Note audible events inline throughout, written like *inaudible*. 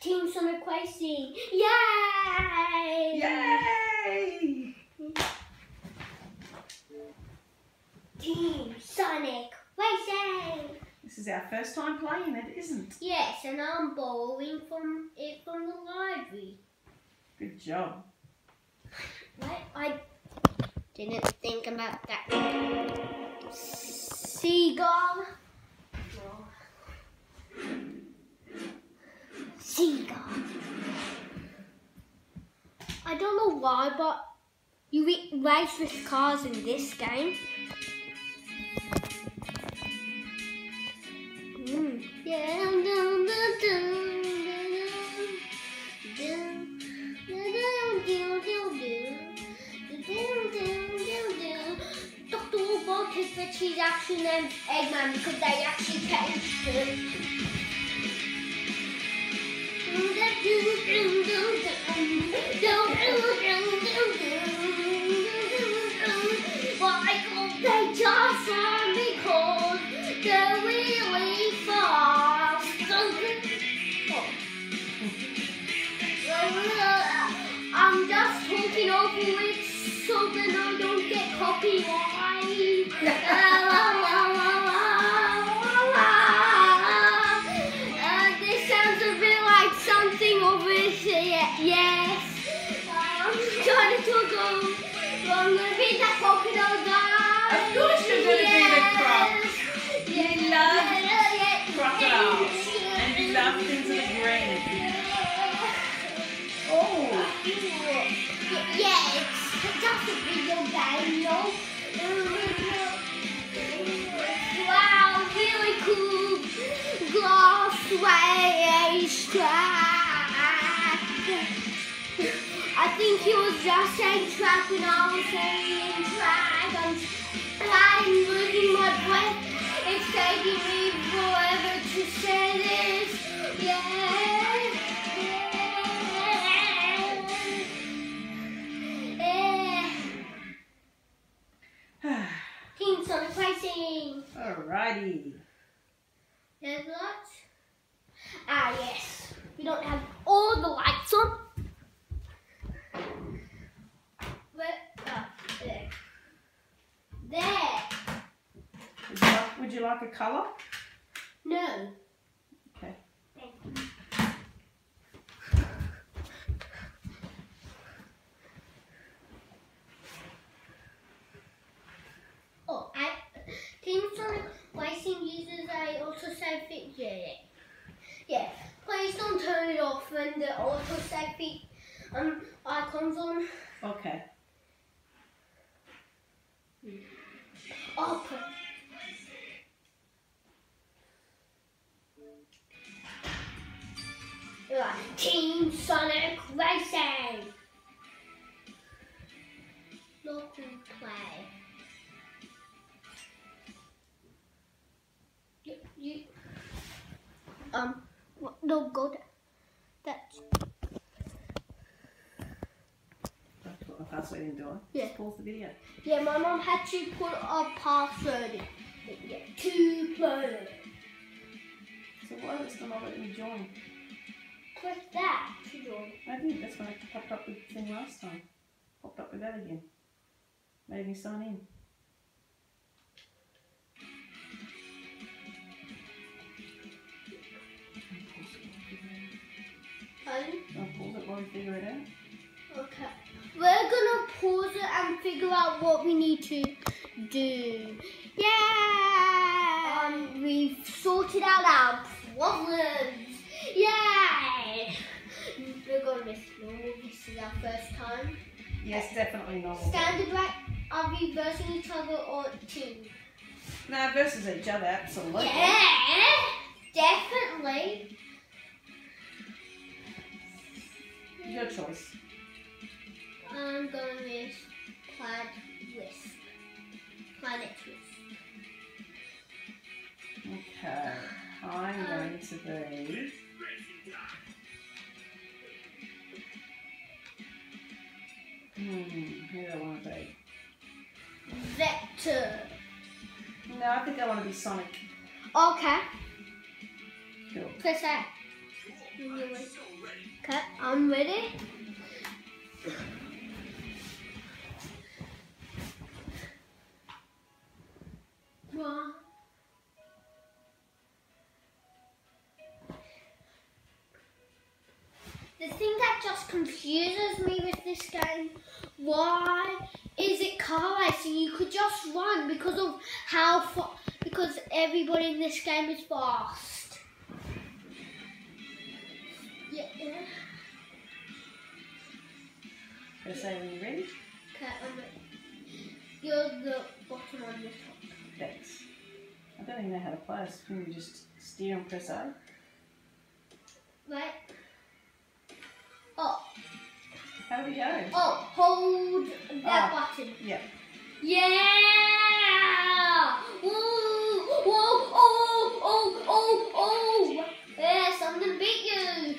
Team Sonic Racing. Yay! Yay! Team Sonic Racing. This is our first time playing it, isn't? Yes, and I'm borrowing from it from the library. Good job. What? I didn't think about that. Seagull. Seagull. I don't know why, but you race with cars in this game. Mm. Yeah. Dun, dun, dun. She's actually named Eggman because they actually came through that I don't get copyright. Wow, really cool glass racetrack. I think he was just saying track when I was saying track. I'm I'm losing my breath. It's taking me forever to say this. Yeah. Team Sonic Racing. alrighty. There's lots. Ah, yes. We don't have all the lights on. Where? Ah, there. There. Would you like, would you like a colour? No. Okay. Yeah. No, go there. That's, the password in doing. Yeah. Pause the video. yeah, my mom had to put a password in. Yeah, to play. So why is it not letting me join? Click that to join. I think that's when it popped up with the thing last time. Popped up with that again. Made me sign in. Problems. Yay! We're gonna miss normal. This is our first time. Yes, definitely normal. Standard right? Are we versing each other or two? No, versus each other, absolutely. Yeah! Definitely. Your choice. I'm going with plaid wisp. Planet wisp. Okay. I'm going to be. Hmm, who do I want to be? Vector. No, I think I want to be Sonic. Okay. Cool. Press. Okay, I'm ready. One. The thing that just confuses me with this game, why is it car racing? You could just run because of how fa- because everybody in this game is fast. Yeah. yeah. Gonna say when you're ready? Okay, I'm ready. You're the bottom on the top. Thanks. I don't even know how to play this. Can you just steer and press A? Right. How do we go? oh, hold that Ah. button. Yeah. Yeah! Woo! Whoa! Oh! Oh! Oh! Oh! Yes, I'm gonna beat you.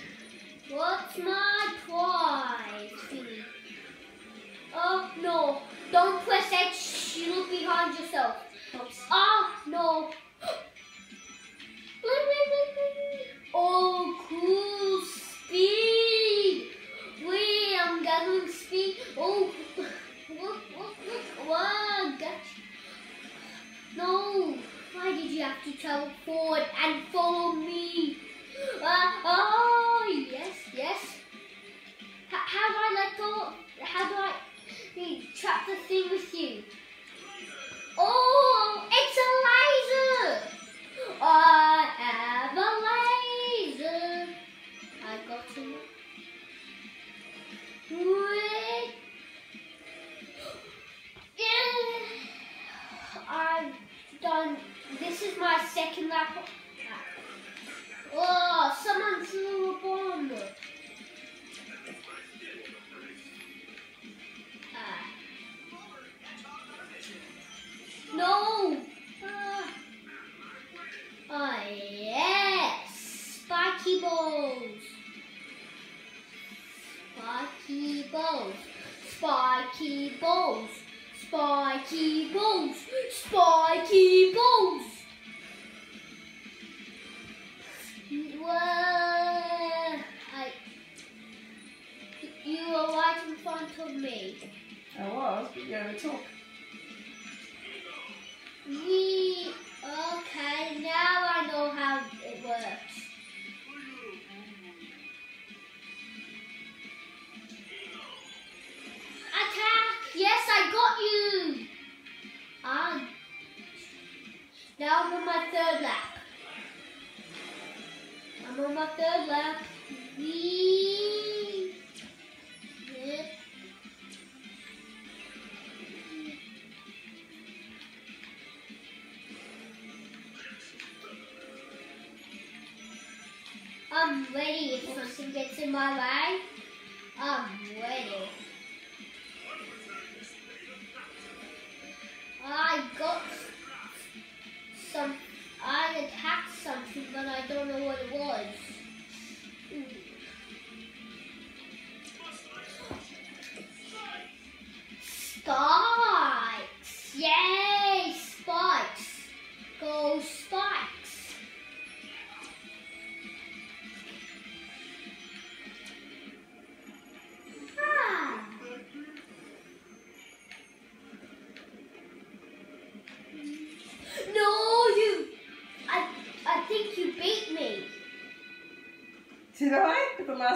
What's my prize? Oh no! Don't press X. You look behind yourself. Oops. Ah no! *gasps* Oh, cool Oh, look, look, look! No! Why did you have to travel forward and follow me? Uh, oh, yes, yes. H- how do I let go? How do I eh, trap the thing with you? Oh, it's a laser! I have a laser. I got him. Wait. I've done. This is my second lap. Oh, someone threw a bomb. Something gets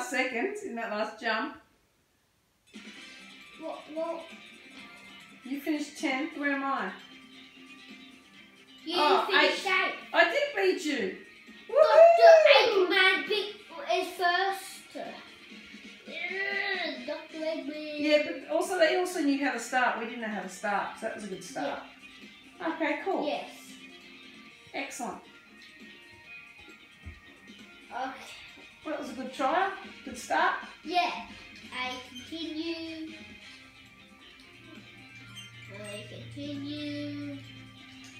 last second, in that last jump. What? What? You finished 10th. Where am I? You Oh, finished eight. I did beat you. Dr. Eggman beat is first. Yeah, Dr. Eggman. Yeah, but also they also knew how to start. We didn't know how to start, so that was a good start. Okay, cool. Yes. Continue.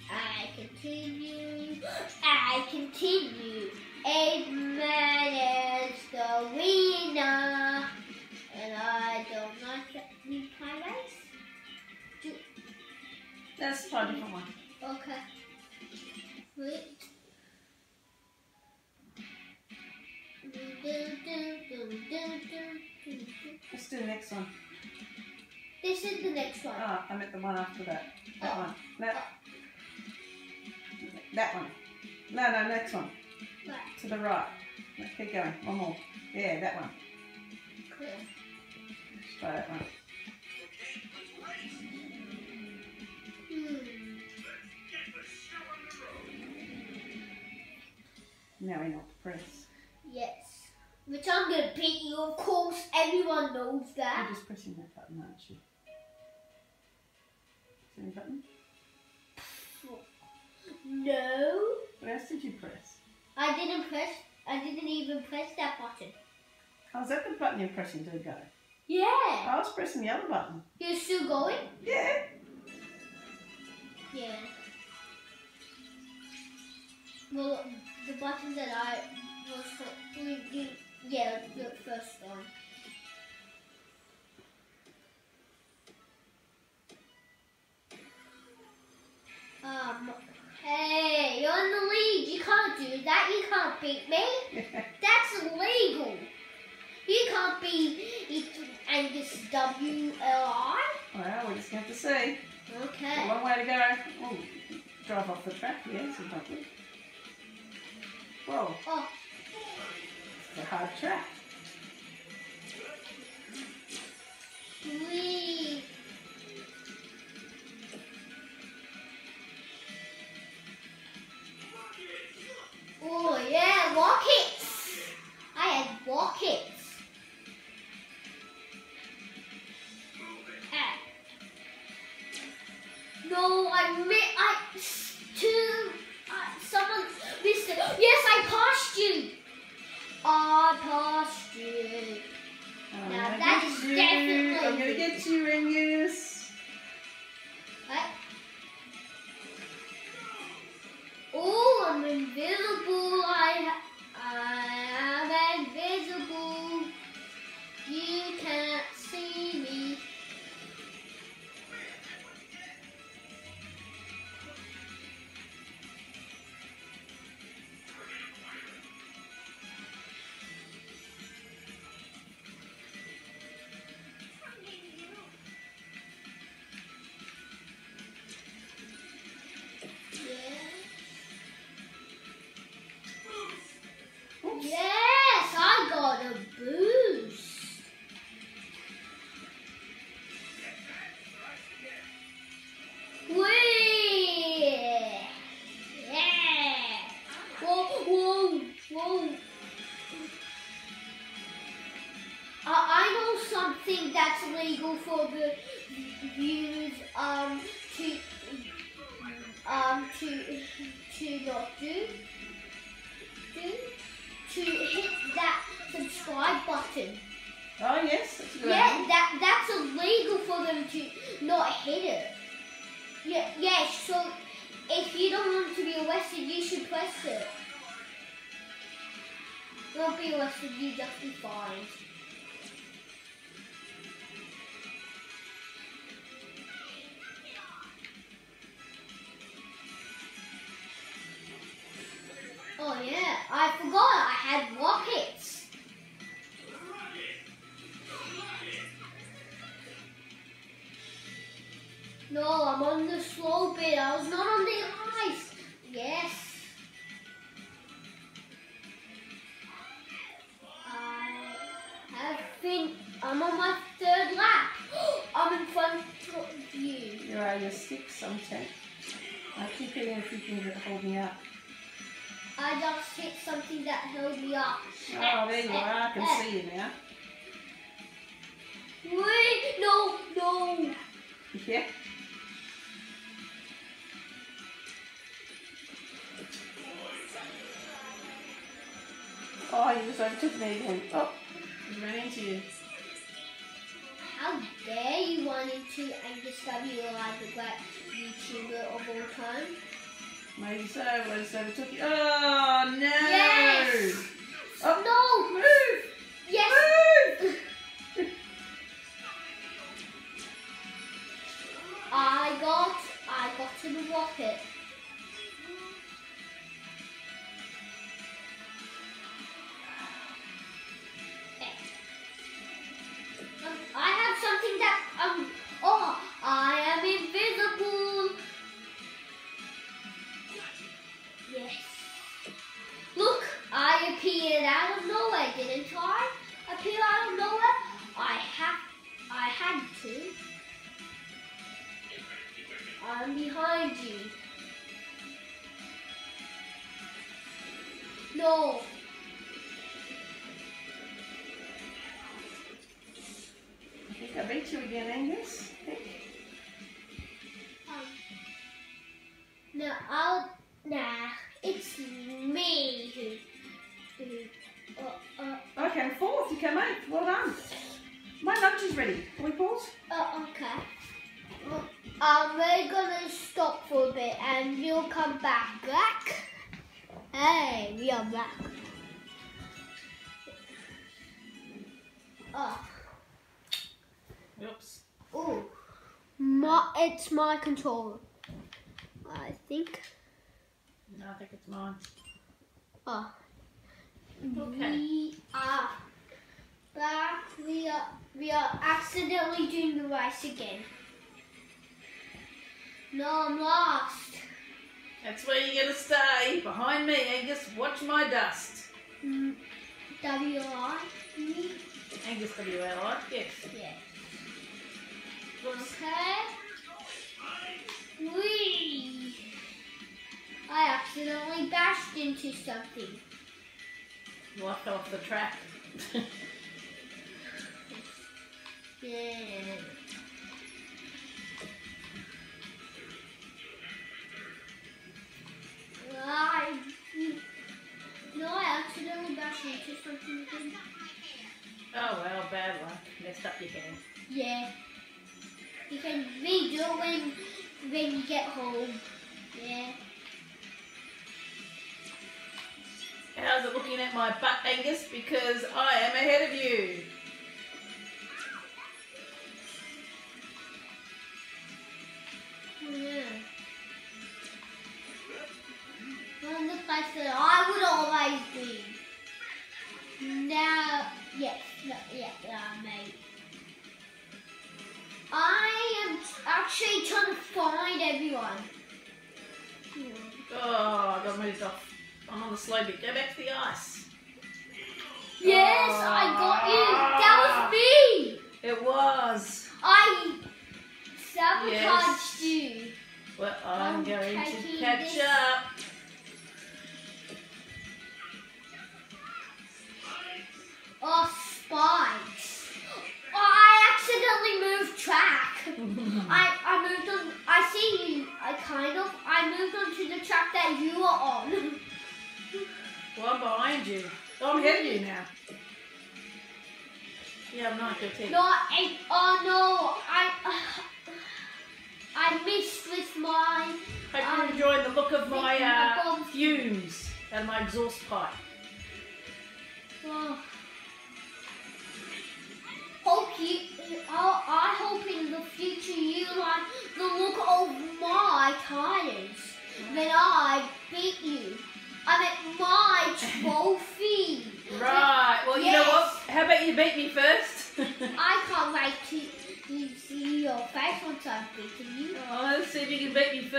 I continue. I continue. Eggman is the winner. And I don't like that new pie race. Do, Let's try a different one. okay. Wait. Let's do the next one. This is the next one. Ah, I meant the one after that. That Oh. one. That. That one. No, no, next one. Right. To the right. Let's keep going. One more. Yeah, that one. Cool. Let's try that one. Hmm. Now we know what to press. Yes. Which I'm gonna beat you, of course. Everyone knows You're that. just pressing that button, aren't you? The button? No. What else did you press? I didn't press. I didn't even press that button. Oh, is that the button you're pressing to go? Yeah. I was pressing the other button. You're still going? Yeah. Yeah. Well, the button that I was clicking, yeah, the first one. Um, hey, you're in the lead. You can't do that. You can't beat me. *laughs* That's illegal. You can't beat Angus W.L.I. well, we're just going to have to see. Okay. long way to go. Oh, drive off the track, lovely. Whoa, Oh, it's a hard track. we. Oh yeah, rockets! I had rockets. Ah. No, I mi- I to uh, someone missed it. Yes, I passed you. I passed you. I'm Now gonna get you. definitely- I'm to get you, Angus. Oh, I'm invisible. I, I am invisible. You to forgot are. I can see you now. Wait, no, no. Yeah. Oh, you just overtook me again. Oh, I ran into you. How dare you want to Angus W. like the great YouTuber of all time? Maybe so. I just overtook you. Oh, no. Yes! Oh, No! move. Yes. *laughs* I got, I got him a rocket. Um, I have something that, um, oh, I am invisible. Didn't I? Appear out of nowhere? I have, I had to. I'm behind you. No. I think I beat you again, Angus. I think. Um, no, I'll. Nah, it's me I'm fourth. Came eighth. Well done. My lunch is ready. Can we pause? uh, okay. Um, we're gonna stop for a bit and we'll come back. Back. Hey, we are back. Oh, Oops. oh. My, it's my controller. I think. No, I think it's mine. Oh. Okay. We are We are we are accidentally doing the race again. No, I'm lost. That's where you're going to stay. Behind me, Angus. Watch my dust. Mm, W I E. Angus W-L-I. Yes. Yeah. Okay. Whee! I accidentally bashed into something. Fell off the track. *laughs* Yeah. I, no, I accidentally bashed into something oh, well, bad luck. Messed up your hand. Yeah. You can redo it when when you get home. Yeah. How's it looking at my butt, Angus? Because I am ahead of you. Well, the place that I would always be. Now, yes, no, yeah, yeah, mate. I am actually trying to find everyone. Oh, I got moved off. I'm on the slow bit. Go back to the ice. Yes, I got you. That was me. It was. I sabotaged Yes. you. Well, I'm I'm going to catch this. up. Oh, spikes. Oh, I accidentally moved track. I, I moved on, I see you, I kind of, I moved onto the track that you are on. Well, I'm behind you. Oh, I'm ahead of you now. Yeah, I'm not good team. No, I, oh no, I, I missed with my, Hope um, you're enjoying the look of my uh, fumes and my exhaust pipe. oh. Hope you, I, I hope you can me you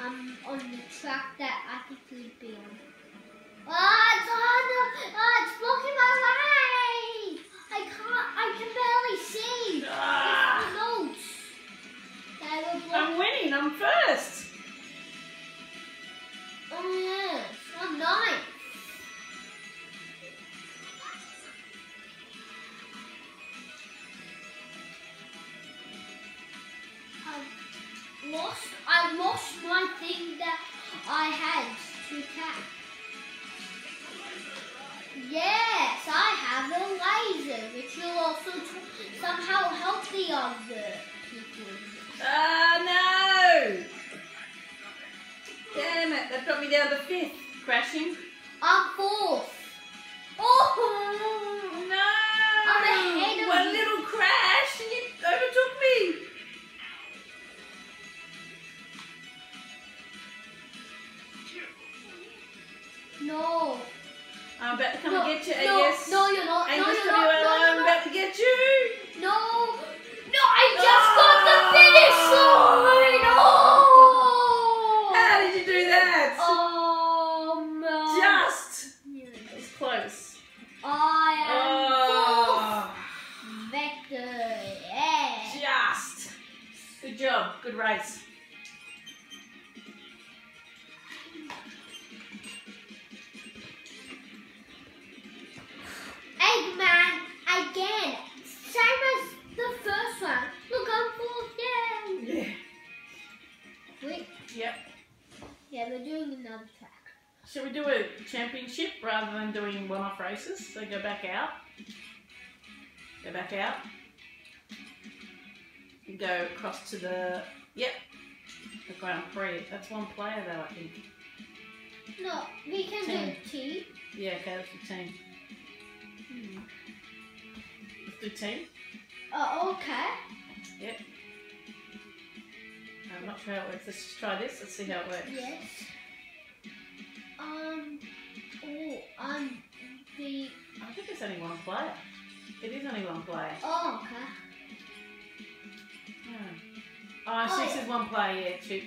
I'm on the track that I fifth. Back out. Go back out. You go across to the yep. The Grand Prix. That's one player though, I think. No, we can Team. do team. Yeah, okay, that's the team. Hmm. Let's do team. Oh, okay. Yep. I'm not sure how it works. Let's just try this. Let's see how it works. Yes. Um. Oh, um. The. I think it's only one player. It is only one player. Oh, okay. Yeah. Oh, Oh, six yeah. is one player, yeah, two.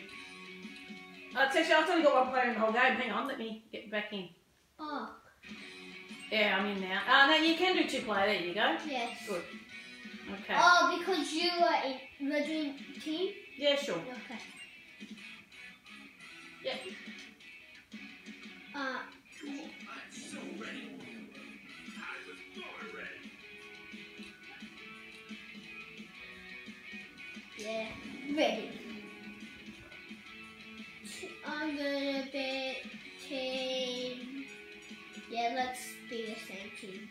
Oh, I've only got one player in the whole game. Hang on, let me get back in. Oh, Yeah, I'm in now. Oh, no, you can do two player. There you go. yes. Good. Okay. Oh, because you are in. We're doing team. Yeah, sure. Okay. Yep. Uh. Yeah, ready. I'm gonna be team. Yeah, let's be the same team.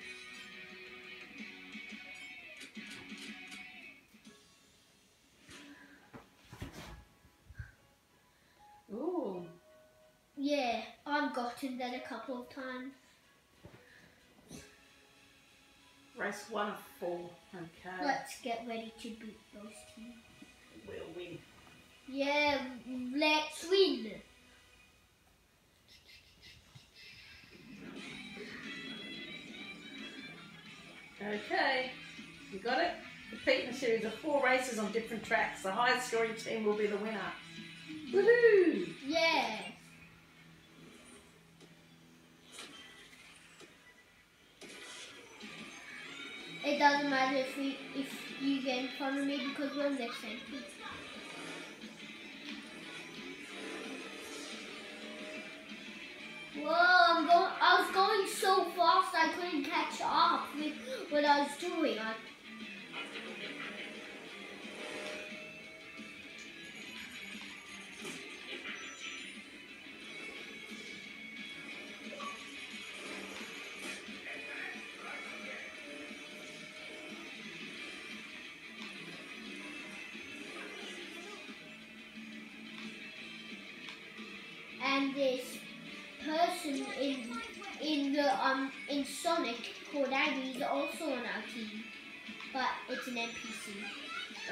Ooh. Yeah, I've gotten that a couple of times. Race one of four. Okay. Let's get ready to beat those teams. We'll win. Yeah, let's win. Okay. You got it? Compete in a series of four races on different tracks. The highest scoring team will be the winner. Woohoo! Yeah. It doesn't matter if we if you get in front of me because we're the same. Whoa, I'm going, I was going so fast I couldn't catch up with what I was doing. I,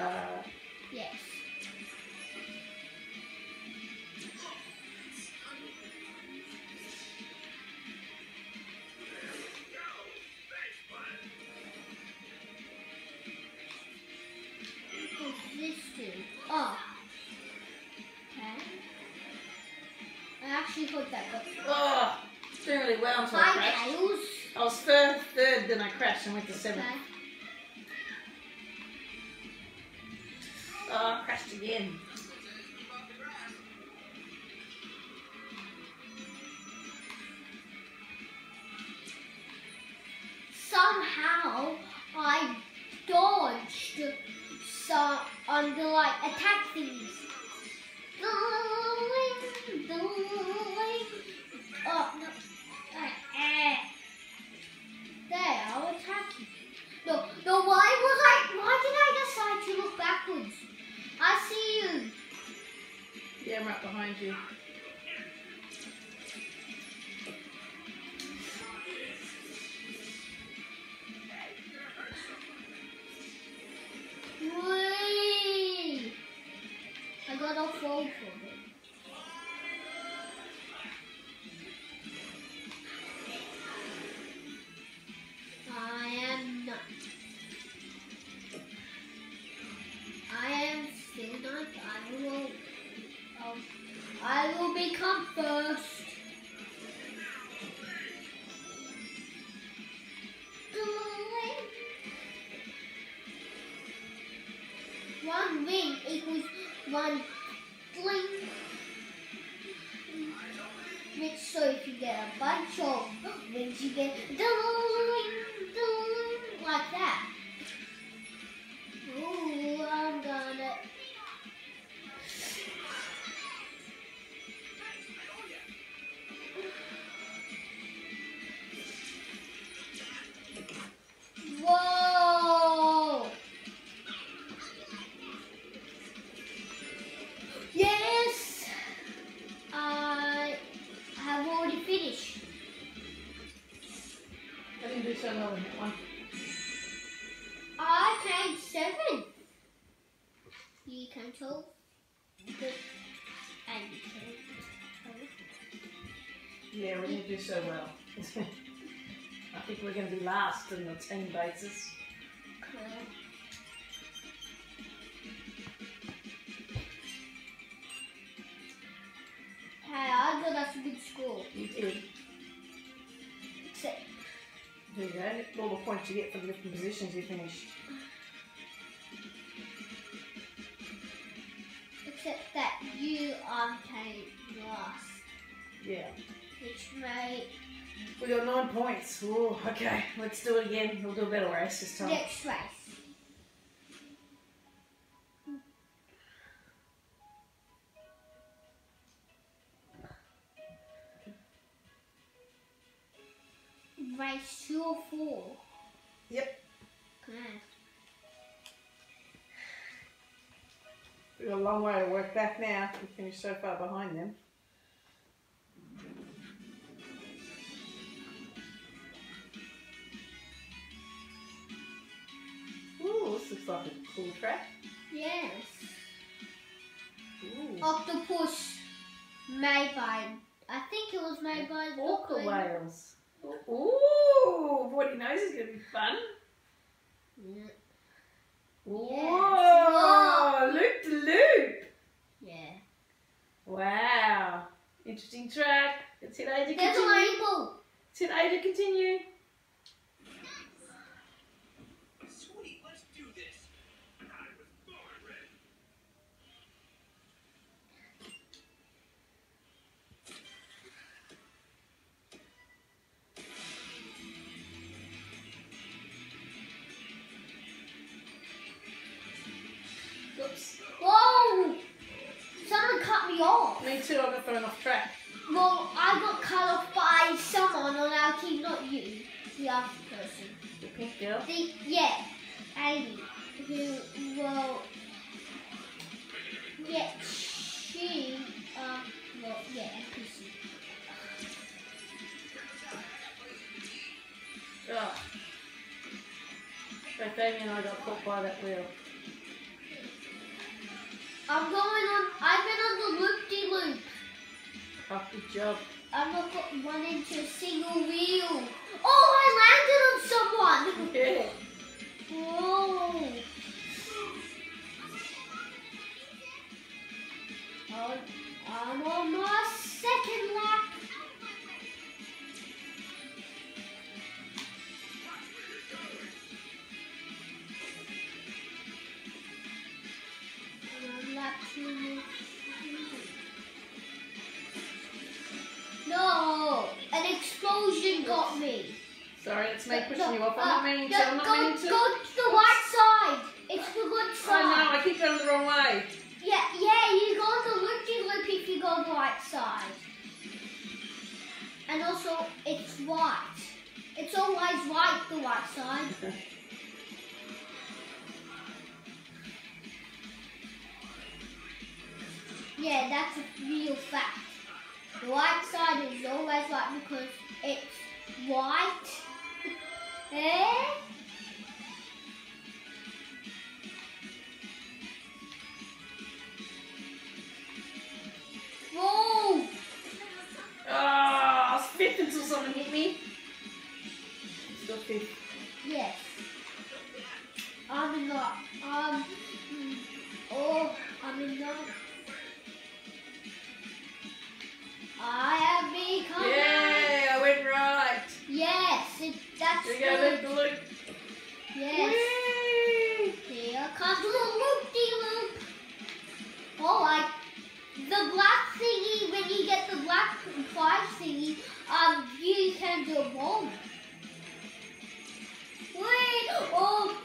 Uh, Yes. This do? Oh. Okay. I actually hope that got oh, doing really well until I crashed. Tails. I was third, third, then I crashed and went to seventh. Okay. Oh, I didn't do so well in that one. I came seven. You can tell. Good. And you can tell. Yeah, we didn't do so well. *laughs* I think we're going to be last in the team basis. You get for the different positions you finished. except that you um came last, Yeah. which made We got nine points. Ooh, okay, let's do it again. We'll do a better race this time. next race. Race work back now. We finished so far behind them. Ooh, this looks like a cool track. Yes. Ooh. Octopus made by, I think it was made by Orca Lachlan. whales. Ooh, what he knows is going to be fun. Yeah. Whoa, loop to loop. Yeah. Wow. Interesting track. Let's hit A to There's a continue. rainbow. Let's hit to continue. Sweet, let's do this. I was born ready. Oops. Me too, I got thrown off track. Well, I got cut off by someone on our team, not you, the other person. The pink girl. The yeah, Amy, who well, yeah, she um, well, yeah, NPC. Oh. Both Amy and I got caught by that wheel. I'm going on. I've been on the loop de loop. Oh, good job. I've not got one into a single wheel. Oh, I landed on someone. *laughs* Yeah. Whoa. Oh, I'm on my second lap. Explosion got me. Sorry, it's me pushing No, you off. I'm uh, not meaning to. I'm not go, meaning to. Go to the right side. It's the good side. know, I keep going the wrong way. Yeah, yeah, you go the loopy loop if you go the right side. And also, it's white. It's always white, the right side. *laughs* Yeah, that's a real fact right side is always right because it's white. *laughs* Eh? Ah, until someone hit me. Yes. I'm not. Um. Oh, I'm in. I have become. Yeah, I went right. Yes, it, that's Here good. Go, look, loop. Yes. Whee! Here comes the loop de loop. Oh, I. The black thingy, when you get the black five thingy, um, you can do a bomb. Wait, oh.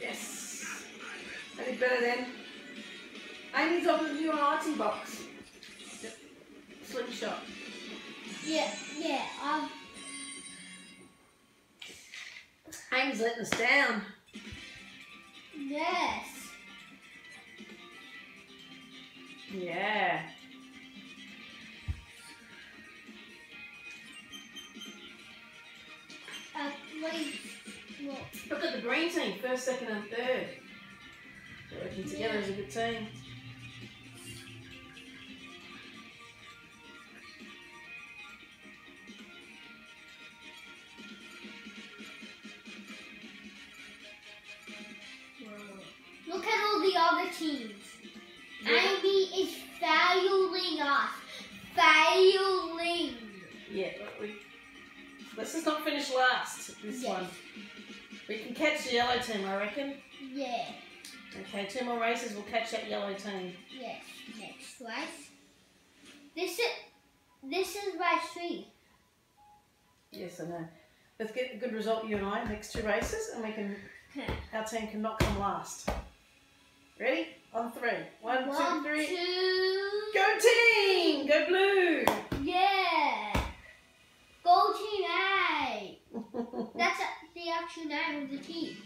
Yes. Any better then. Amy's on the new item box. Yep. Slingshot. Yeah, yeah. Um, Amy's letting us down. yes. Yeah. At least, well, Look at the green team, first, second, and third. They're working together as a good team. Get a good result, you and I, next two races, and we can, *laughs* our team can not come last. Ready? On three. One, two, One, three. two. Go team! Go blue! Yeah. Go team A. *laughs* That's the actual name of the team.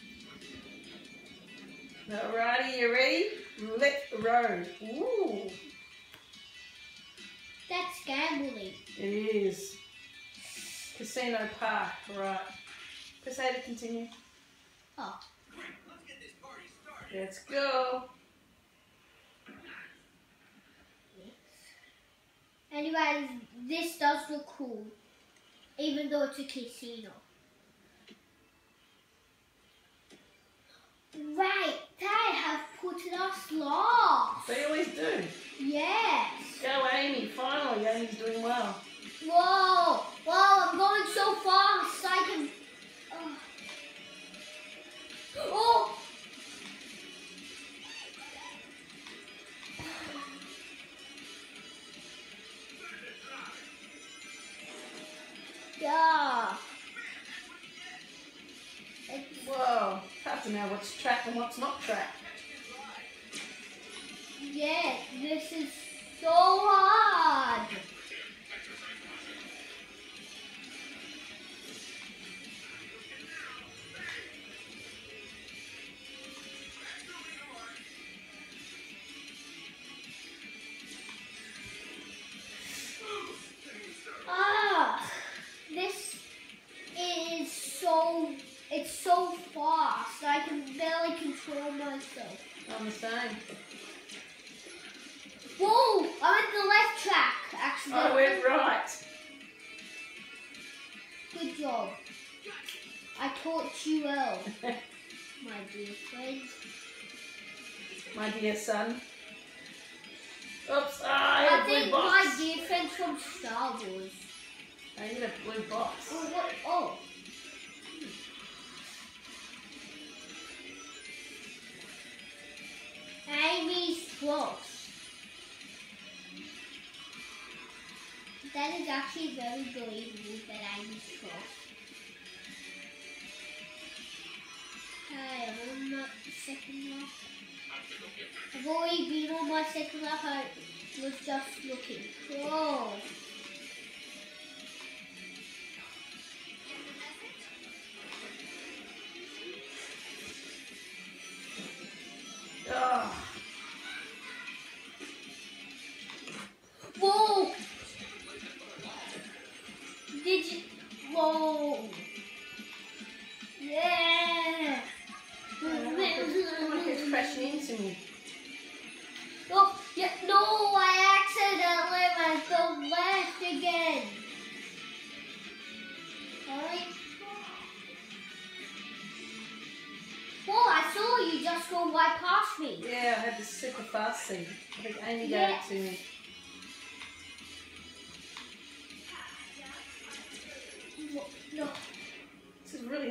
Alrighty, you ready? Let road. Ooh, That's gambling. it is. Casino Park, right. Press A to continue. Quick, let's get this party started. Let's go. Anyways, this does look cool, even though it's a casino. Right, they have put us lost. They always do. Yes. Go Amy, finally, Amy's doing well. Whoa, whoa, I'm going so fast I can. Oh. Yeah. Whoa, hard to know what's track and what's not track. yeah, this is so hard. So, it's so fast. I can barely control myself. I'm the same. Whoa, I'm at the left track, actually. I went right. Good job. I taught you well, *laughs* my dear friend. My dear son. Oops, ah, I I had a blue think my box. dear friend from Star Wars. I need a blue box. Oh, what? Oh. Amy's close. That is actually very believable that Amy's close. Hey, I'm on my second lap. I've on my second. I was just looking. Whoa. Ah,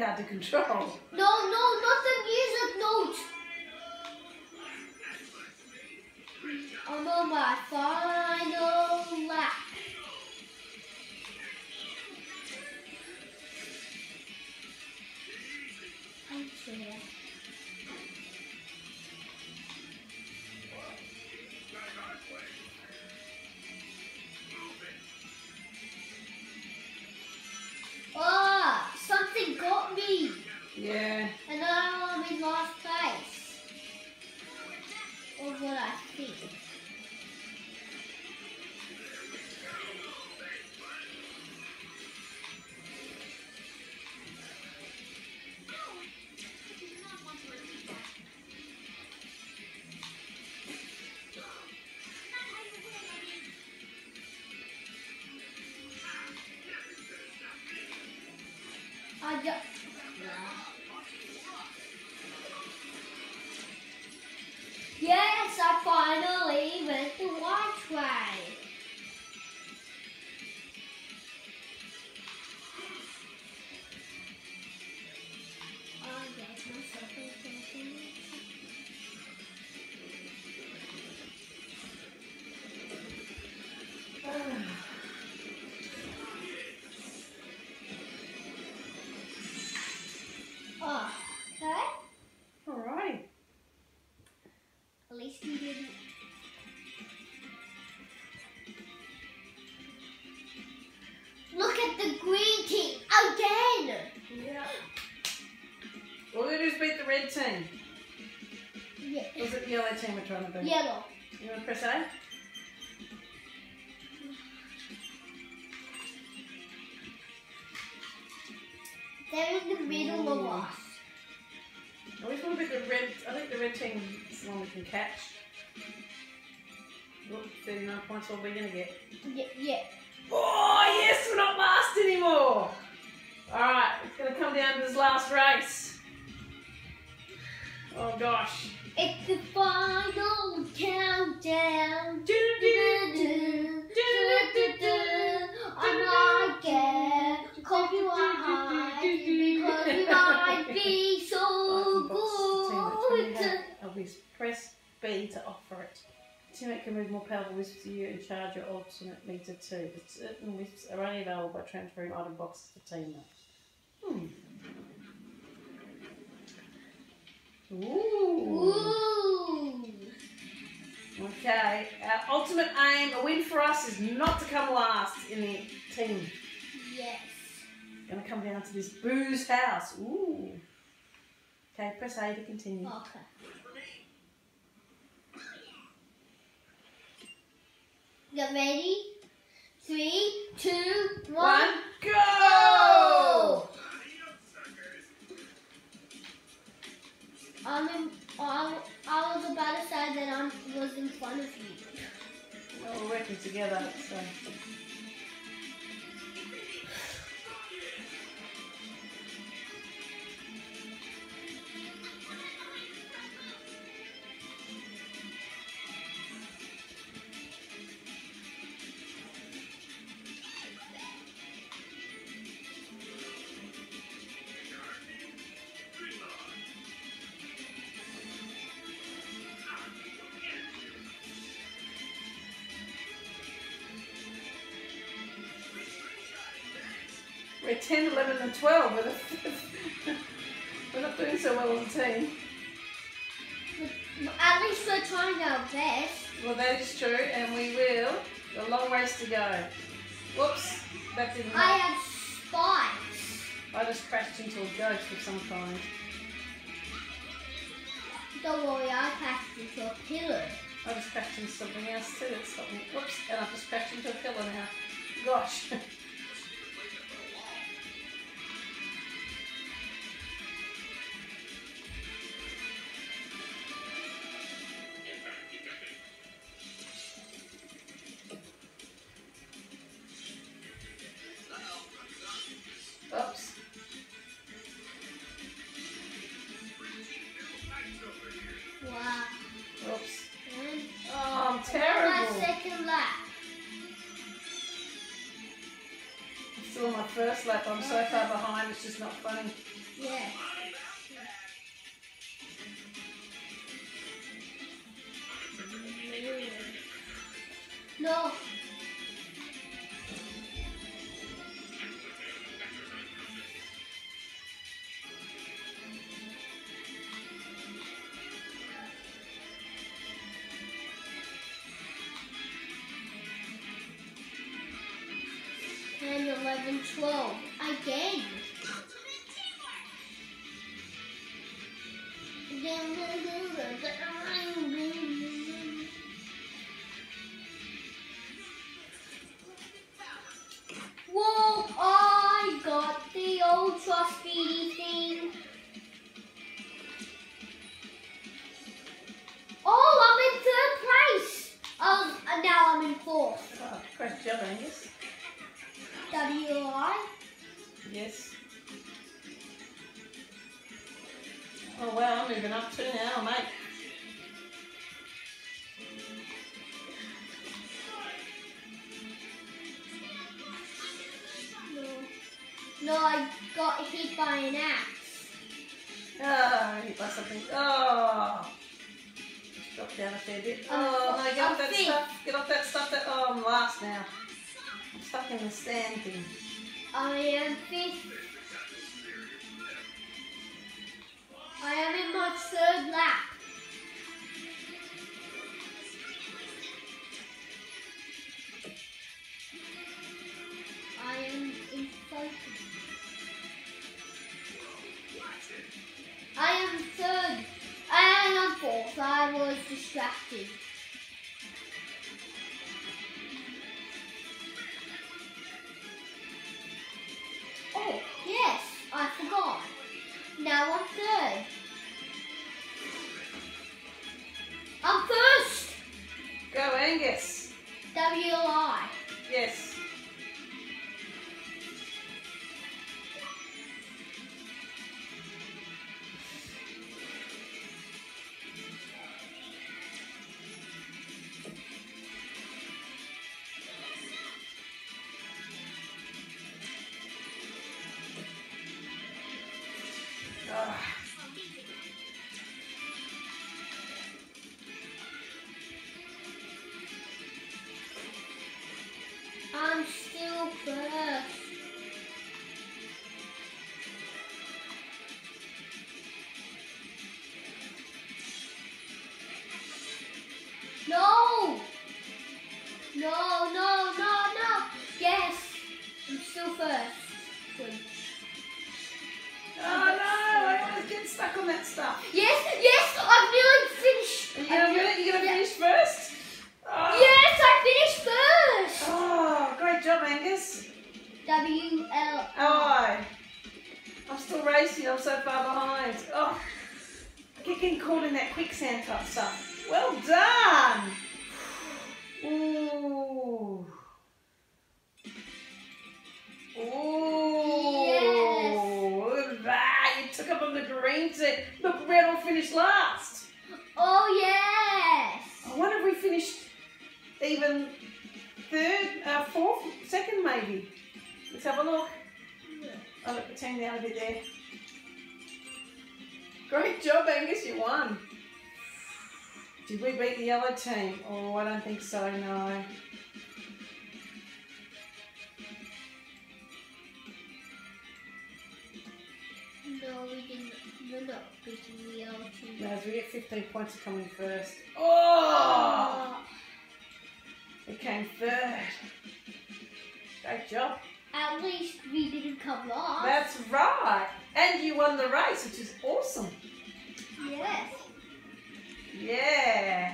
Really hard to control. no, no, not the music note. Oh, I'm on my final team. Yeah. Is it the yellow team we're trying to beat? Yellow. You want to press A? They're in the middle of us. I always want to the red. I think the red team is the one we can catch. Look, 39 points, what are we going to get? Yeah, yeah. Meter too. But certain wisps are only available by transferring item boxes to team Hmm. Ooh. Ooh. Okay. Our ultimate aim, a win for us, is not to come last in the team. Yes. Gonna come down to this Boo's House. Ooh. Okay, press A to continue. Okay. Get ready? Three, two, one. One, go! I'm in, I, I was about to say that I was in front of you. Well, we're working together, so. I into a ghost of some kind. Don't worry, I crashed into a pillar. I just crashed into something else too. It's something. Whoops, and I've just crashed into a pillar now. Gosh. *laughs* 11, 12. I gained. Whoa, I got the ultra speedy thing. Oh, I'm in third place. Um, and now I'm in fourth. Oh, congratulations job, Angus. Yes. Oh wow, I'm moving up to now, mate. No. No, I got hit by an axe. Oh, hit by something. Oh. Drop down a fair bit. Uh, oh, no, get off that stuff. Get off that stuff. That, oh, I'm last now. In the. I am fifth. I am in my third lap. I am in focus. I am third. I'm fourth. I was distracted. Yes, I forgot. Now I'm third. I'm first. Go, Angus. W-I. Yes. Last. Oh yes! I wonder if we finished even third, uh, fourth, second maybe. Let's have a look. Oh, look, the team down a bit there. Great job, Angus, you won. Did we beat the yellow team? Oh, I don't think so, no. No, we didn't. Beating the L team. No, as we get 15 points for coming first. Oh! We came third. Great job. At least we didn't come last. That's right. And you won the race, which is awesome. yes. Yeah.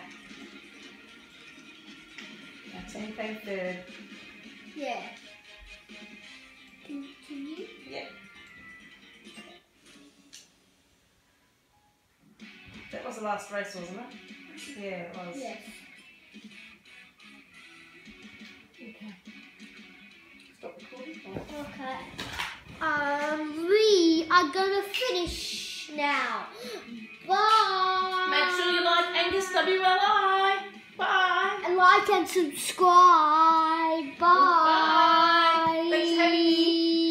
Our team came third. Yeah. Continue. Yeah. That was the last race, wasn't it? Yeah, it was. Yes. Okay. Stop recording. Okay. Um, we are gonna finish now. Bye. Make sure you like Angus WLI. Bye. and like and subscribe. Bye. Bye. Thanks, Abby.